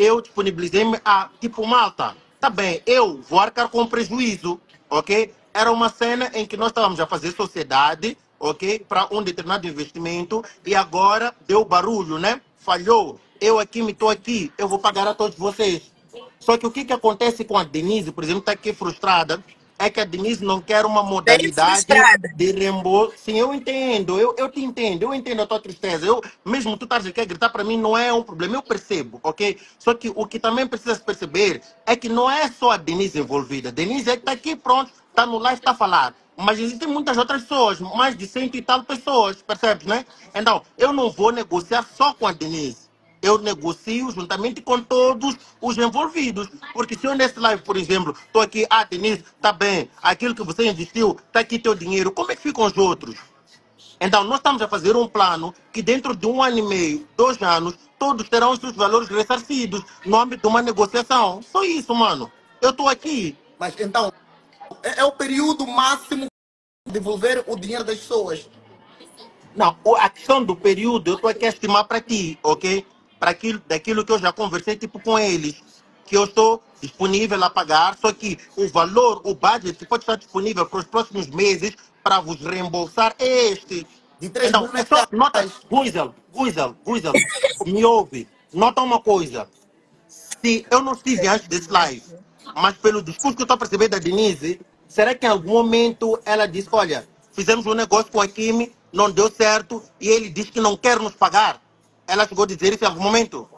eu disponibilizei-me a, tipo, malta, tá bem, eu vou arcar com prejuízo, ok? Era uma cena em que nós estávamos a fazer sociedade, ok? Para um determinado investimento e agora deu barulho, né? Falhou. Eu aqui me estou aqui, eu vou pagar a todos vocês. Só que o que, que acontece com a Denise, por exemplo, está aqui frustrada, é que a Denise não quer uma modalidade de reembolso. Sim, eu entendo, eu, eu te entendo, eu entendo a tua tristeza. Eu, mesmo tu estás aqui a gritar para mim, não é um problema, eu percebo, ok? Só que o que também precisa se perceber é que não é só a Denise envolvida. A Denise é que está aqui, pronto, está no live, está a falar. Mas existem muitas outras pessoas, mais de cento e tal pessoas, percebes, né? Então, eu não vou negociar só com a Denise eu negocio juntamente com todos os envolvidos. Porque se eu nesse live, por exemplo, estou aqui, ah, Denise, tá bem, aquilo que você investiu, tá aqui teu dinheiro, como é que ficam os outros? Então, nós estamos a fazer um plano que dentro de um ano e meio, dois anos, todos terão os seus valores ressarcidos no âmbito de uma negociação. Só isso, mano. Eu estou aqui. Mas então, é, é o período máximo de devolver o dinheiro das pessoas. Não, a questão do período, eu estou aqui a estimar para ti, ok? Para aquilo, daquilo que eu já conversei tipo com eles, que eu estou disponível a pagar, só que o valor, o budget que pode estar disponível para os próximos meses para vos reembolsar é este. De 3 Então, é só, nota. Guizel, Guizel, Guizel, me ouve, nota uma coisa. Se eu não estive antes desse live, mas pelo discurso que eu estou a perceber da Denise, será que em algum momento ela disse, olha, fizemos um negócio com a Kimi, não deu certo, e ele diz que não quer nos pagar? Ela chegou a dizer isso em algum momento?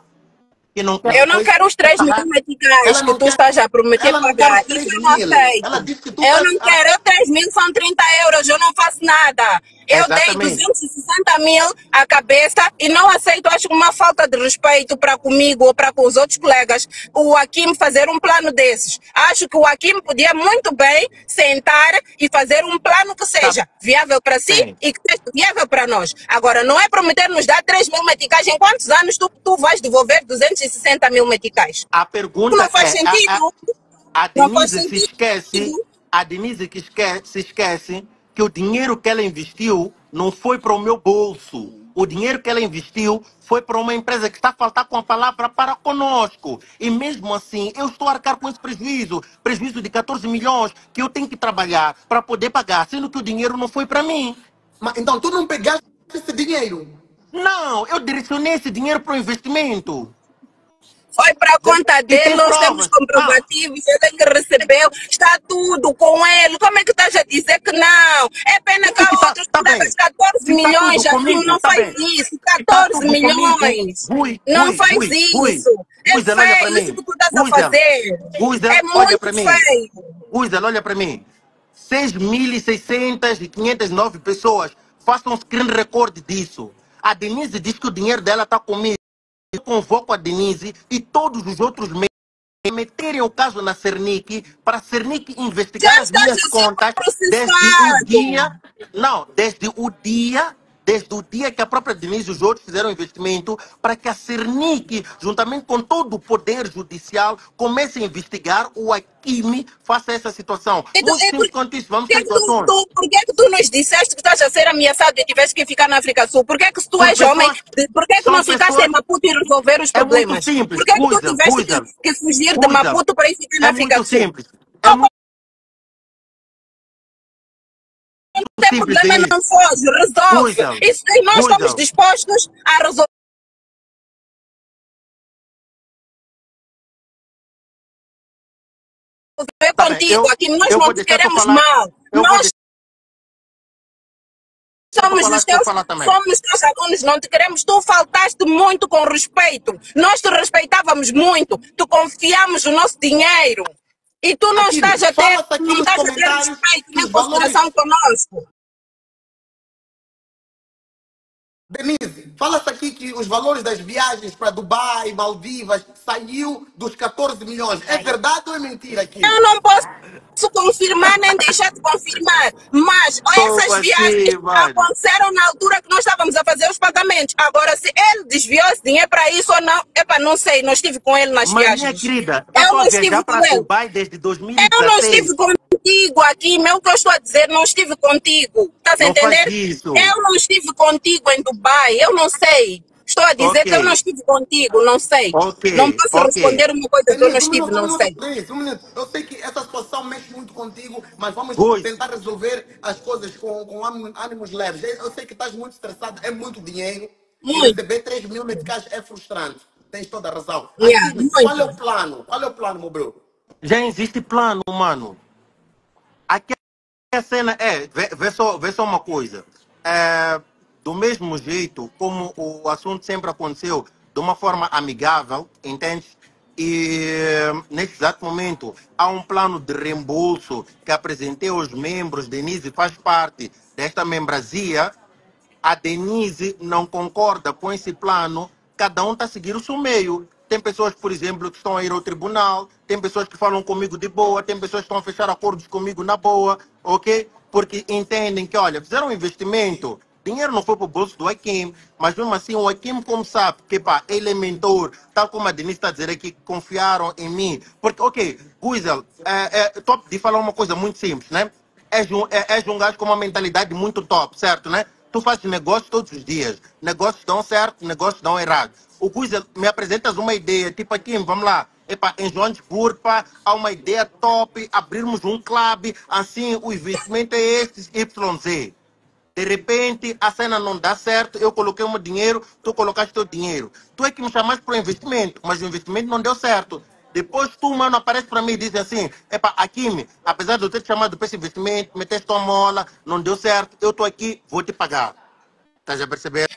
Que não. Eu não quero os 3 mil Ela- meticais ela que tu quer- estás a prometer pagar. Isso 3 eu não aceito. Eu não quero. Eu 3 mil são 30 euros. Eu não faço nada. Eu dei Exatamente. 260 mil à cabeça e não aceito. Acho uma falta de respeito para comigo ou para com os outros colegas o Hakim fazer um plano desses. Acho que o Hakim podia muito bem sentar e fazer um plano que seja viável para si Sim. e que seja viável para nós. Agora, não é prometer nos dar 3 mil meticais. Em quantos anos tu, tu vais devolver 260 mil meticais? A pergunta Não faz é, sentido. a, a, a Denise se esquece, a Denise que esquece, se esquece que o dinheiro que ela investiu não foi para o meu bolso. O dinheiro que ela investiu foi para uma empresa que está a faltar com a palavra para conosco. E mesmo assim, eu estou a arcar com esse prejuízo. Prejuízo de 14 milhões que eu tenho que trabalhar para poder pagar, sendo que o dinheiro não foi para mim. Mas, então, tu não pegaste esse dinheiro. Não, eu direcionei esse dinheiro para o investimento. Foi para a conta E tem dele, nós temos comprovativos, ele que recebeu, está tudo com ele. Como é que estás a dizer que não? É pena que há Tá- outros tá bem. 14 Se tá milhões, comigo, não tá faz bem. isso, Se tá 14 tudo milhões. Rui, não Rui, faz Rui, isso. É Guizel, olha para feio mim. isso que tu estás a fazer. Guizel, É olha muito para mim. feio. Guizel, olha para mim. 6.600 e 509 pessoas. Façam um screen record disso. A Denise diz que o dinheiro dela está comigo. Eu convoco a Denise e todos os outros membros meterem o caso na Cernic para a Cernic investigar Já as minhas contas desde o dia não, desde o dia, desde o dia que a própria Denise e os outros fizeram investimento para que a Cernic, juntamente com todo o poder judicial, comece a investigar o Akimi faça essa situação. Então, Muito é simples por- vamos que, para que o tu, por que que tu nos disseste que estás a ser ameaçado e tiveste que ficar na África do Sul? Por que, que se tu és homem, pessoas- por que, que são não ficaste em Maputo e resolver os É muito problemas? simples, Por que, que tu tiveste que, que fugir de Maputo para ir ficar na É África muito do Sul? simples. É Não tem problema, Denise. não foge, resolve. Isso, e nós estamos dispostos a resolver. Tá contigo eu- aqui, nós não te queremos mal. Eu Nós somos os teus, somos teus alunos, não te queremos. Tu faltaste muito com respeito. Nós te respeitávamos muito. Tu confiamos o nosso dinheiro. E tu não Aqui, estás a ter, não estás a ter consideração conosco. Denise, fala-se aqui que os valores das viagens para Dubai, Maldivas, saiu dos 14 milhões. É verdade ou é mentira aqui? Eu não posso confirmar nem deixar de confirmar, mas Como essas viagens aconteceram na altura que nós estávamos a fazer os pagamentos. Agora, se ele desviou esse dinheiro para isso ou não, epa, não sei, não estive com ele nas Mas, minha viagens. querida, Eu eu não estive com ele. Dubai desde Eu não 2016. estive contigo aqui, meu que eu estou a dizer, não estive contigo. Estás a entender? Eu não estive contigo em Dubai, eu não sei. Estou a dizer que eu não estive contigo, não sei. Ok, Não posso ok. responder uma coisa que eu não um estive, minuto, não sei. Um minuto. Eu sei que essa situação mexe muito contigo, mas vamos tentar resolver as coisas com, com ânimo- ânimos leves. Eu sei que estás muito estressado, é muito dinheiro. E Muito. receber 3 mil meticais é frustrante. Tens toda a razão. Yeah, qual é o plano? Qual é o plano, meu bro? Já existe plano, mano. Aqui a cena é, vê, vê só, vê só uma coisa. É, do mesmo jeito como o assunto sempre aconteceu, de uma forma amigável, entende? E nesse exato momento há um plano de reembolso que apresentei aos membros. Denise faz parte desta membrazia. A Denise não concorda com esse plano, cada um está a seguir o seu meio. Tem pessoas, por exemplo, que estão a ir ao tribunal, tem pessoas que falam comigo de boa, tem pessoas que estão a fechar acordos comigo na boa, ok? Porque entendem que, olha, fizeram um investimento, dinheiro não foi para o bolso do Hakim, mas mesmo assim o Hakim, como sabe, que pá, ele é mentor, tal como a Denise está a dizer aqui, confiaram em mim. Porque, ok, Guizel, é, é, a pedir falar uma coisa muito simples, né? És um, é, és um gajo com uma mentalidade muito top, certo, né? Tu fazes negócios todos os dias. Negócios dão certo, negócios dão errado. O Guizel, me apresentas uma ideia, tipo aqui, vamos lá, epa, em Joanesburgo, pá, há uma ideia top, abrirmos um clube, assim, o investimento é este, YZ. De repente, a cena não dá certo, eu coloquei o meu dinheiro, tu colocaste teu dinheiro. Tu é que me chamaste para o investimento, mas o investimento não deu certo. Depois tu, mano, aparece para mim e diz assim, epa, Akimi, apesar de eu ter te chamado para esse investimento, meteste tua mola, não deu certo, eu estou aqui, vou te pagar. Estás a perceber, né?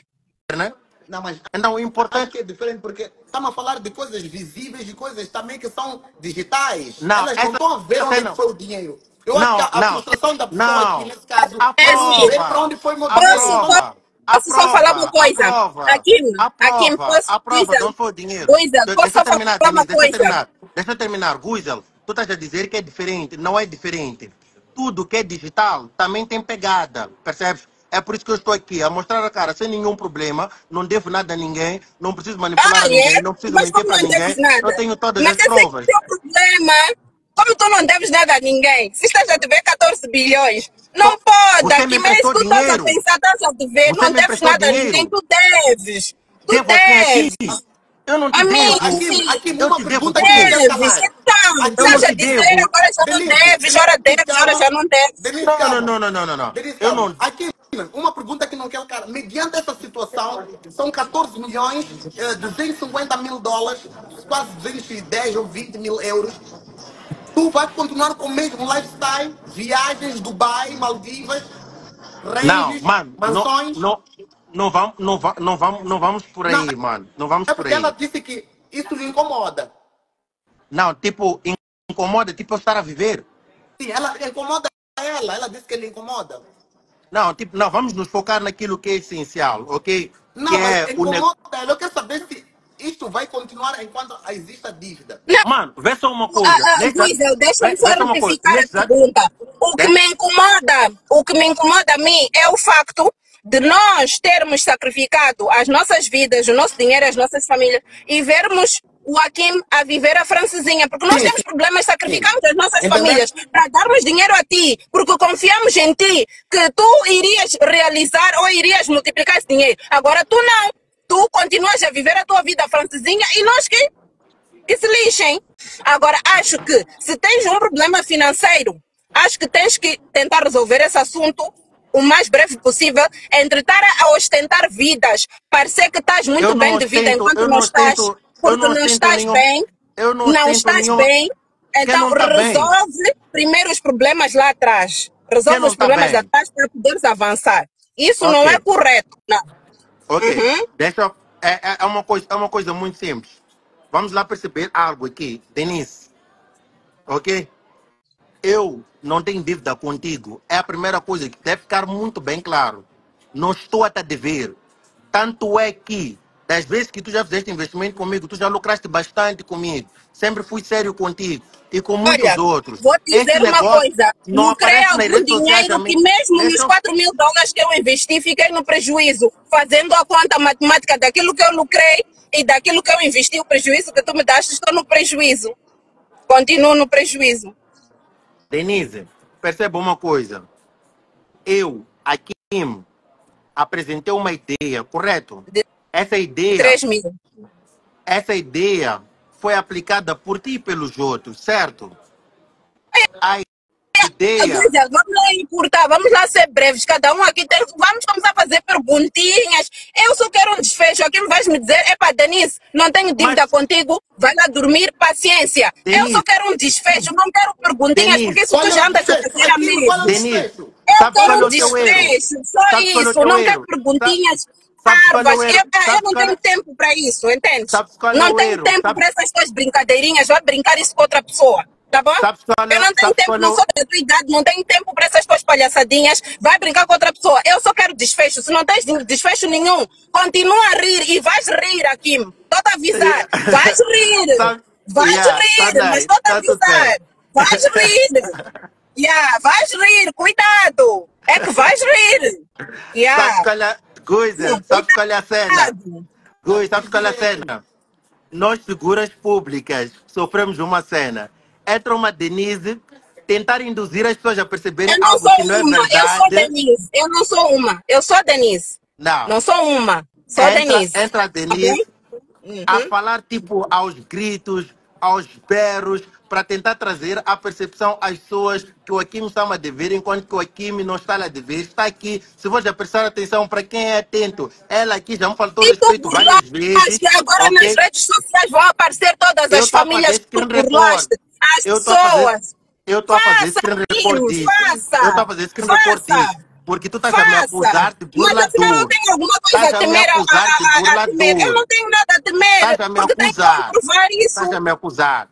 Não, mas Então, o acho importante... que é diferente porque estamos a falar de coisas visíveis e coisas também que são digitais. Não, Elas não essa- estão a ver onde é não. foi o dinheiro. Eu Não, acho que a, a não, frustração da pessoa não. aqui, nesse caso, A é ver prova. para onde foi o meu dinheiro. prova. Posso só falar uma coisa? Prova. Aqui, a aqui, prova, posso- a prova Guizel, não foi o dinheiro. Guizel, posso deixa eu só terminar, falar uma deixa eu coisa? terminar. Deixa eu terminar. Guizel, tu estás a dizer que é diferente. Não é diferente. Tudo que é digital também tem pegada, percebes? É por isso que eu estou aqui, a mostrar a cara sem nenhum problema, não devo nada a ninguém, não preciso manipular Ah, a ninguém, é? não preciso Mas mentir como para não deves ninguém, nada? eu tenho todas Mas as é é provas. teu problema. Como tu não deves nada a ninguém? Se estás a dever 14 bilhões, não Você pode. me Aqui mesmo emprestou tu estás a pensar, estás a dever, Você não me deves emprestou nada a dinheiro. ninguém, tu deves. Tu Devo a deves. aqui? Eu não te A devo. Aqui, aqui Eu uma te devo pergunta que não quero Deves. Então, Aqui estás eu a te dizer, devo. agora já não deves, ora deves, ora já não deves. Não, não, não, não, não, não. Eu não. Aqui, uma pergunta que não quero cara. Mediante essa situação, são 14 milhões, eh, 250 mil dólares, quase 210 ou 20 mil euros. Tu vais continuar com o mesmo lifestyle, viagens, Dubai, Maldivas, Não, mano, não, mansões. não, não, vamos, não, va- não, vamos, não vamos por aí, Não. mano. Não vamos É por porque aí. ela disse que isso lhe incomoda. Não, tipo, incomoda, tipo, eu estar a viver. Sim, ela incomoda ela. Ela disse que lhe incomoda. Não, tipo, não, vamos nos focar naquilo que é essencial, ok? Não, que mas é o ne... incomoda ela. Eu quero saber se isto vai continuar enquanto exista dívida. Mano, vê só uma coisa. Ah, ah, Guizel, deixa-me só coisa. retificar a pergunta. O que me incomoda, o que me incomoda a mim é o facto de nós termos sacrificado as nossas vidas, o nosso dinheiro, as nossas famílias e vermos o Hakim a viver a francesinha, porque nós temos problemas, sacrificamos as nossas Entendeu? famílias para darmos dinheiro a ti, porque confiamos em ti que tu irias realizar ou irias multiplicar esse dinheiro. Agora tu não. Tu continuas a viver a tua vida francesinha e nós que que se lixem. Agora, acho que se tens um problema financeiro, acho que tens que tentar resolver esse assunto o mais breve possível, entre estar a ostentar vidas, parecer que estás muito Eu bem de vida enquanto não, não estás, porque não não, estás nenhum- bem, eu não não estás nenhum- bem, então não tá bem? resolve primeiro os problemas lá atrás. Resolve não os tá problemas bem? lá atrás para poderes avançar. Isso não Ok. é correto. Não. Ok, Uhum. deixa é, é, é uma coisa, é uma coisa muito simples. Vamos lá perceber algo aqui, Denise. Ok? Eu não tenho dívida contigo. É a primeira coisa que deve ficar muito bem claro. Não estou a te dever. Tanto é que, das vezes que tu já fizeste investimento comigo, tu já lucraste bastante comigo. Sempre fui sério contigo. E com muitos Olha, outros. vou te Esse dizer uma negócio coisa. não Lucrei nas algum sociais dinheiro que mesmo nos Deixa eu- 4 mil dólares que eu investi, fiquei no prejuízo. Fazendo a conta matemática daquilo que eu lucrei e daquilo que eu investi, o prejuízo que tu me daste, estou no prejuízo. Continuo no prejuízo. Denise, perceba uma coisa. Eu, aqui, apresentei uma ideia, correto? De- Essa ideia, 3 mil. essa ideia foi aplicada por ti e pelos outros, certo? A ideia. Vamos lá encurtar, vamos lá ser breves. Cada um aqui tem. Vamos começar a fazer perguntinhas. Eu só quero um desfecho. Aqui me vais me dizer, epá, Denise, não tenho dívida Mas- contigo, vai lá dormir, paciência. Eu Denise. só quero um desfejo, não quero perguntinhas, Denise. porque isso tu Olha já andas a desfecho. fazer o Denise, desfecho. Eu qual quero é um erro? desfecho, só Sabe é isso. Não quero perguntinhas Sabe é parvas. Eu, eu não tenho tempo para isso, entende? Não tenho erro? tempo para essas tuas brincadeirinhas. Vai brincar isso com outra pessoa. Tá bom? Eu não tenho tempo, não sou da tua idade, não tenho tempo para essas tuas palhaçadinhas. Vai brincar com outra pessoa. Eu só quero desfecho. Se não tens desfecho nenhum, continua a rir e vais rir, Kim. Estou a avisar. Vais rir. Vais Yeah, rir, tá mas estou a tá avisar. Vais rir. Yeah, vais rir. Cuidado. É que vais rir. Yeah. Guizel, sabes qual é a cena? Gui, sabes qual é a cena? Nós, figuras públicas, sofremos uma cena. Entra uma Denise tentar induzir as pessoas a perceberem algo que não é uma, eu sou verdade. Denise. Eu não sou uma, eu sou Denise. Não. Não sou uma, sou entra, Denise. entra a Denise Ok? Uhum. a falar tipo aos gritos, aos berros, para tentar trazer a percepção às pessoas que o Akim está a dever, enquanto que o Akim não está a dever. Está aqui, se você prestar atenção para quem é atento, ela aqui já me faltou E respeito várias vezes. agora ok? nas redes sociais vão aparecer todas Eu as famílias que tu burlaste. As Eu pessoas. Eu estou a fazer screen report disso. Eu estou a fazer screen report disso. Porque tu estás a me acusar de Mas a senhora burlador. não tem alguma coisa Estás a a me temer. a- a- a- a burlador. temer. Eu não tenho nada a temer. Estás a me tenho acusar. Estás a me acusar.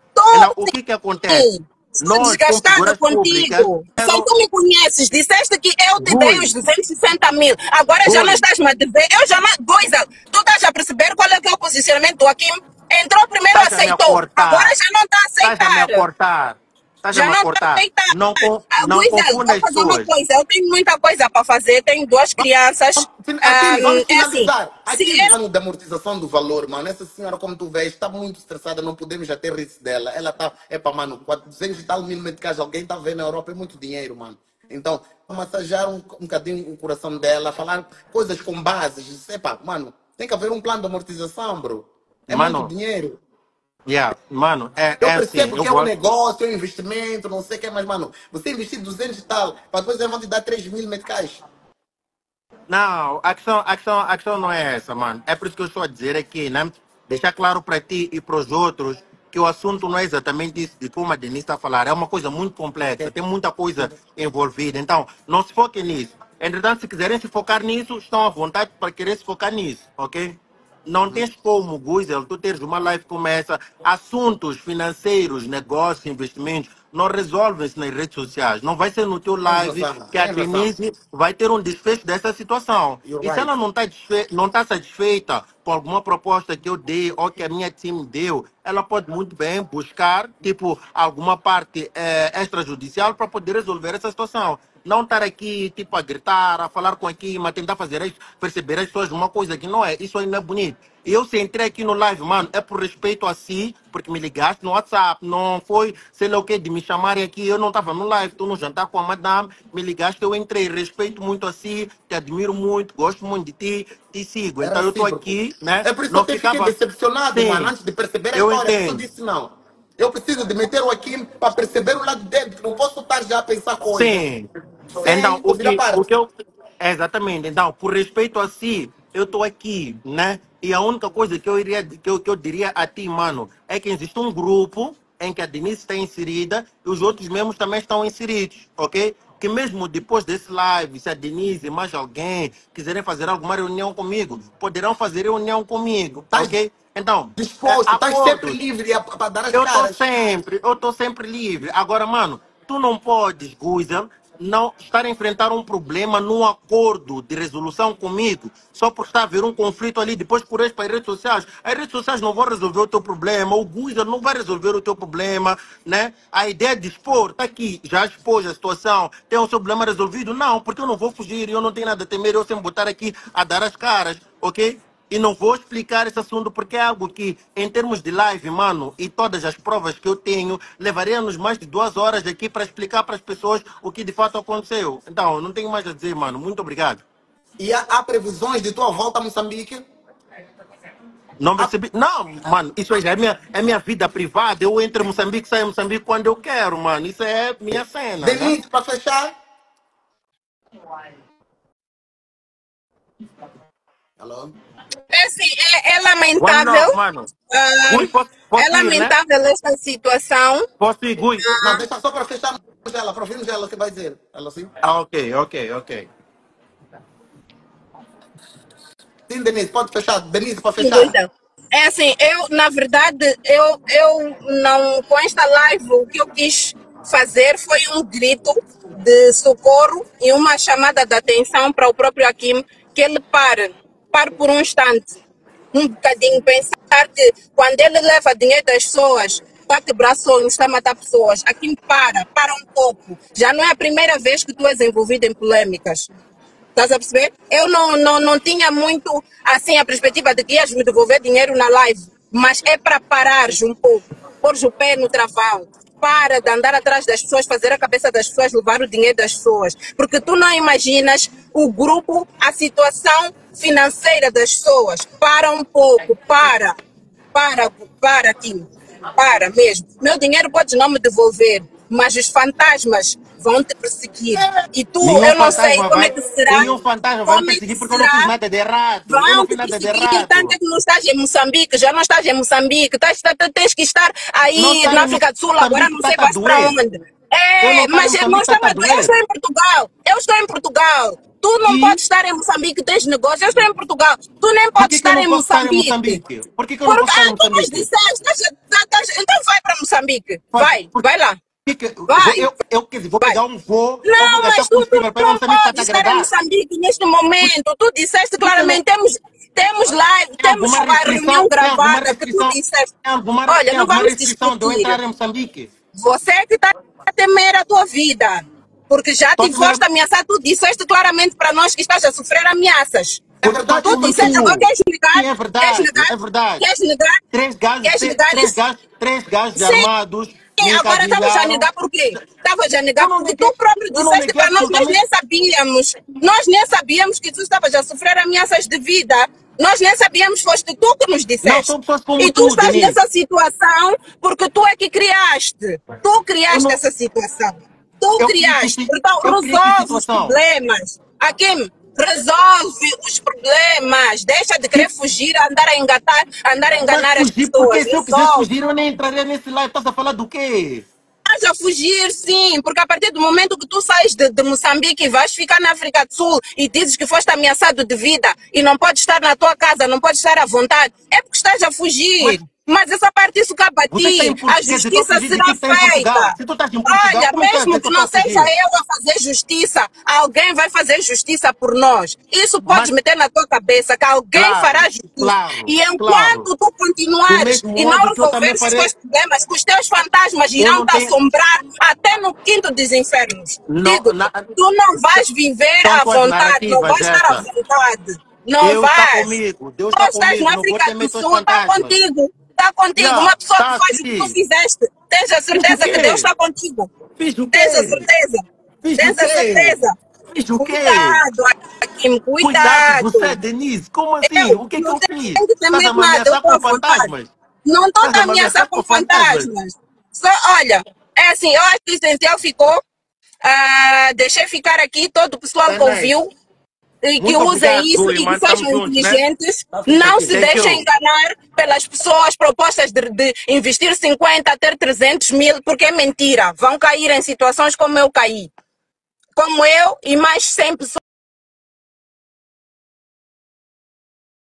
O que que acontece? Estou Nós, desgastada contigo. públicas, Só tu me conheces. Disseste que eu te dei os 260 mil. Agora já não estás me a dever. Eu já não. Doisa, tu estás a perceber qual é, que é o posicionamento do Akim? Entrou primeiro, Estás aceitou. Agora já não está a estás a me aceitar. A Já não cortar. Não, Ah, não Luísa, confunda vou as fazer uma coisa. Eu tenho muita coisa para fazer. Tenho duas crianças. Aqui, Ah, vamos é assim, finalizar. Aqui, eu- ano da amortização do valor, mano. Essa senhora, como tu vês, está muito estressada. Não podemos já ter risco dela. Ela está, é para, mano, 400 e tal mil meticais. Alguém está vendo na Europa, é muito dinheiro, mano. Então, massagear um, um bocadinho o coração dela, falar coisas com bases. Epa, mano, tem que haver um plano de amortização, bro. É Mano, muito dinheiro. Yeah, mano, é, Eu é assim. percebo Eu que é um negócio, é um investimento, não sei o que, mas, mano, você investir 200 e tal, para depois eles vão te dar 3 mil meticais. Não, a questão, a, questão, a questão não é essa, mano. É por isso que eu estou a dizer aqui, né? Deixar claro para ti e para os outros que o assunto não é exatamente isso de como a Denise está a falar. É uma coisa muito complexa, tem muita coisa envolvida. Então, não se foquem nisso. Entretanto, se quiserem se focar nisso, estão à vontade para querer se focar nisso, ok? Não tens como, Guizel, tu teres uma live como essa. Assuntos financeiros, negócios, investimentos, não resolvem-se nas redes sociais. Não vai ser no teu live que a. Denise vai ter um desfecho dessa situação. You're E se ela não está não tá satisfeita com alguma proposta que eu dei ou que a minha time deu, ela pode muito bem buscar, tipo, alguma parte eh, extrajudicial para poder resolver essa situação. Não estar aqui, tipo, a gritar, a falar com aqui, mas tentar fazer as- perceber as pessoas uma coisa que não é. Isso aí não é bonito. Eu se entrei aqui no live, mano, é por respeito a si, porque me ligaste no WhatsApp, não foi, sei lá o que, de me chamarem aqui, eu não estava no live, estou no jantar com a madame, me ligaste, eu entrei, respeito muito a si, te admiro muito, gosto muito de ti, te sigo. Era Então eu estou recíproco. aqui, né? É por isso não que eu até fiquei decepcionado, Sim, mano, antes de perceber a eu história. Eu entendo. disse não. Eu preciso de meter o Akim para perceber o lado dele. Não posso estar já a pensar coisas. Sim. Sem Então, o ouvir a que, o que eu. Exatamente. Então, por respeito a si, eu estou aqui, né? E a única coisa que eu, iria, que, eu, que eu diria a ti, mano, é que existe um grupo em que a Denise está inserida e os outros membros também estão inseridos, ok? Que mesmo depois desse live, se a Denise e mais alguém quiserem fazer alguma reunião comigo, poderão fazer reunião comigo, Tá ok? Então, Disposto, é, estás acordos. sempre livre para dar as Eu tô caras. sempre, eu tô sempre livre. Agora, mano, tu não podes, Guizel, não estar a enfrentar um problema num acordo de resolução comigo, só por estar a haver um conflito ali, depois por para as redes sociais. As redes sociais não vão resolver o teu problema, o Guizel não vai resolver o teu problema, né? A ideia de expor, tá aqui, já expôs a situação, tem o seu problema resolvido? Não, porque eu não vou fugir, eu não tenho nada a temer, eu sempre botar aqui a dar as caras, ok? E não vou explicar esse assunto porque é algo que, em termos de live, mano, e todas as provas que eu tenho, levaria-nos mais de duas horas aqui para explicar para as pessoas o que de fato aconteceu. Então, não tenho mais a dizer, mano. Muito obrigado. E há, há previsões de tua volta a Moçambique? Não percebi. Não, mano, isso é minha, é minha vida privada. Eu entro em Moçambique, saio em Moçambique quando eu quero, mano. Isso é minha cena, né? Denise, para fechar. Alô? É assim, é, é lamentável. love, mano. ah, Gui, posso, posso é ir, né? lamentável esta situação. Posso ir, Gui? Não, deixa só para fechar ela, para ouvirmos ela o que vai dizer. Ela sim? Ah, ok, ok, ok. Sim, Denise, pode fechar. Denise, para Sem fechar. dúvida. É assim, eu, na verdade, eu, eu não, com esta live, o que eu quis fazer foi um grito de socorro e uma chamada de atenção para o próprio Hakim, que ele pare, pare por um instante, um bocadinho, pensar que quando ele leva dinheiro das pessoas, quebrar sonhos, está a matar pessoas, Hakim para, para um pouco. Já não é a primeira vez que tu és envolvido em polêmicas. Estás a perceber? Eu não, não, não tinha muito assim a perspectiva de que ias me devolver dinheiro na live, mas é para parares um pouco, pôr o pé no travão. Para de andar atrás das pessoas, fazer a cabeça das pessoas, levar o dinheiro das pessoas. Porque tu não imaginas o grupo, a situação financeira das pessoas. Para um pouco, para. Para, para, Tim. Para mesmo. Meu dinheiro podes não me devolver, mas os fantasmas vão te perseguir. E tu, Nenhum eu não sei como vai, é que será. nenhum fantasma vai me é perseguir porque eu não fiz nada de errado. Eu não Vão fiz nada de errado. tanto é que não estás em Moçambique, já não estás em Moçambique, estás, tá- tá- tens que estar aí na África do Sul, agora não tá sei vais para onde. Eu É, mas Moçambique nós tá a estamos, eu estou em Portugal, eu estou em Portugal. Tu não E podes estar em Moçambique, tens negócio, eu estou em Portugal. Tu nem eu estar em posso estar em Moçambique. Moçambique? Por que, que eu não Porque, posso estar em ah, tu nos Moçambique? disseste, então vai para Moçambique, vai, por vai lá, vai. eu, eu, dizer, vou pegar um voo Não, mas tu, tu, não Moçambique te podes estar em? Moçambique neste momento. Tu disseste eu claramente, temos, temos live, Tem temos reunião gravada que tu disseste. Olha, não vamos eu discutir. entrar em Moçambique? Você é que está a temer a tua vida. Porque já te foste ameaçar, tu disseste claramente para nós que estás a sofrer ameaças. É verdade, Tu como disseste, agora tu. queres negar? Sim, é Queres verdade, negar? é verdade. Queres negar? Três gajos, Queres três, negar três isso? gajos, três gajos Sim, armados me agora estavas a negar por quê? Estavas a negar porque tu próprio disseste para nós, nós nem sabíamos. Nós nem sabíamos que tu estavas a sofrer ameaças de vida. Nós nem sabíamos, foste tu que nos Não, disseste. são pessoas como E tu tu, estás Denise. nessa situação porque tu é que criaste. Tu criaste não. essa situação. Tu Eu criei criaste. si- Então eu criei resolve os problemas. Hakim, resolve os problemas. Deixa de querer fugir, andar a engatar, andar a enganar as fugir, porque pessoas. se eu quisesse fugir, eu nem entraria nesse live. Estás a falar do quê? Estás a fugir, sim, porque a partir do momento que tu sais de, de Moçambique e vais ficar na África do Sul e dizes que foste ameaçado de vida e não podes estar na tua casa, não podes estar à vontade, é porque estás a fugir. Mas essa parte isso cabe a ti. em A justiça será feita. Se tu em Portugal, Olha, é mesmo que não seja eu a fazer justiça, alguém vai fazer justiça por nós. Isso podes Mas, meter na tua cabeça, que alguém fará claro, justiça. claro, E claro. enquanto tu Do continuares e não resolveres os teus problemas, que os teus fantasmas irão te tenho. assombrar até no quinto dos infernos. Não, Digo-te, na, tu não vais viver são à vontade, não vais estar à vontade. Não Deus está vais. comigo. Deus Tu está estás comigo. na África do Sul, está contigo. Está contigo. Yeah, Uma pessoa tá que faz o que tu fizeste, tens a certeza que Deus quê? está contigo. Fiz o Tens a quê? certeza. Fiz Tens a quê? certeza. Fiz o quê? Cuidado, Hakim, Cuidado, você, cuidado. Denise. Como assim? Eu O que que não eu fiz? Estás a ameaçar com fantasmas? Não estou a ameaçar com fantasmas? fantasmas. Só, olha, é assim, eu acho que o essencial ficou. ah, deixei ficar aqui todo o pessoal que ouviu que Muito usa isso e que sejam juntos, né? inteligentes. Fixe Não se Thank deixem you. enganar pelas pessoas propostas de, de investir 50 até 300 mil, porque é mentira. Vão cair em situações como eu caí. Como eu e mais 100 pessoas.